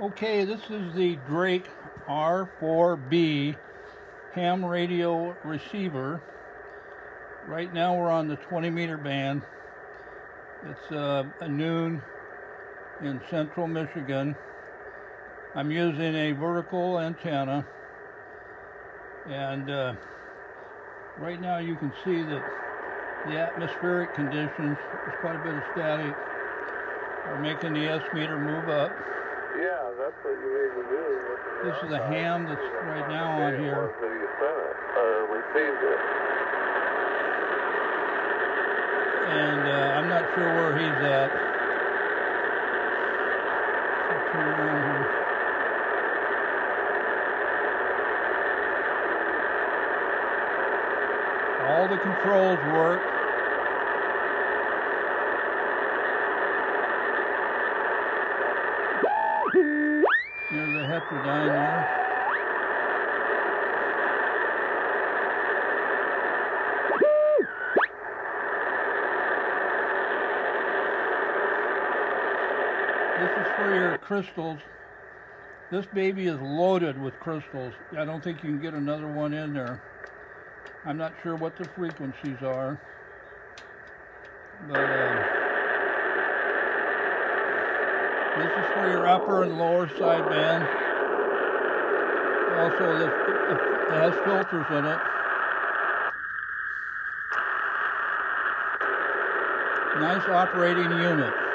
Okay, this is the Drake R4B ham radio receiver. Right now we're on the 20 meter band. It's uh, a noon in central Michigan. I'm using a vertical antenna and uh, right now you can see that the atmospheric conditions, there's quite a bit of static, are making the S meter move up. Yeah, that's what you need to do. This is the ham that's right now on here. That you sent it, or received it. And uh, I'm not sure where he's at. Let's turn around here. All the controls work. There's a heterodyne there. This is for your crystals. This baby is loaded with crystals. I don't think you can get another one in there. I'm not sure what the frequencies are. But uh, this is for your upper and lower sideband. Also, this, it has filters in it. Nice operating unit.